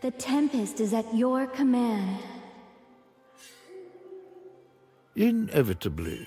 The Tempest is at your command. Inevitably.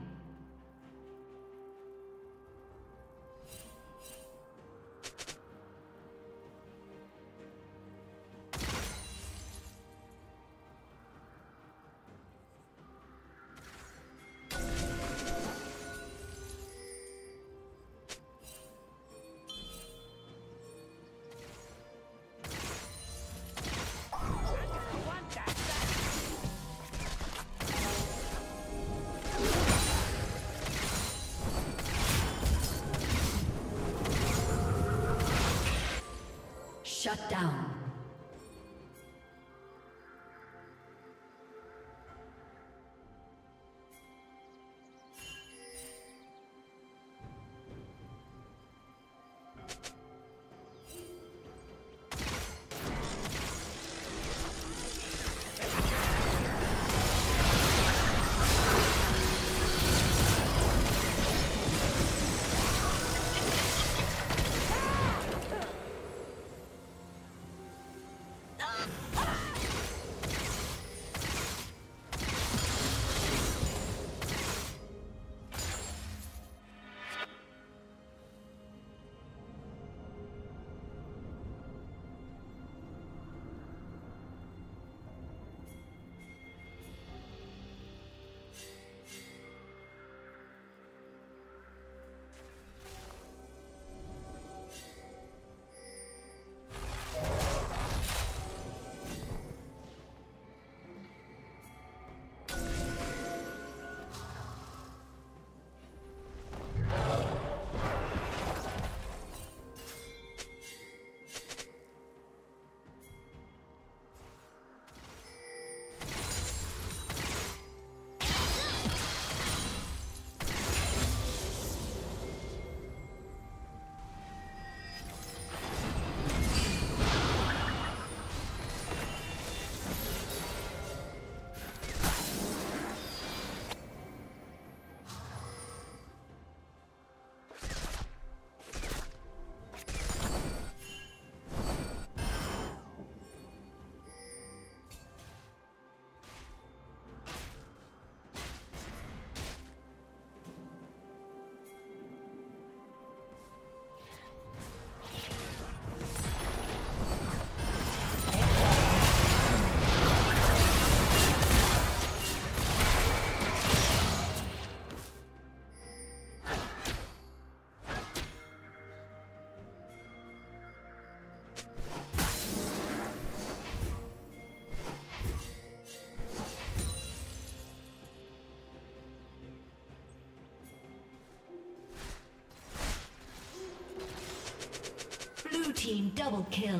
Shut down. Team double kill.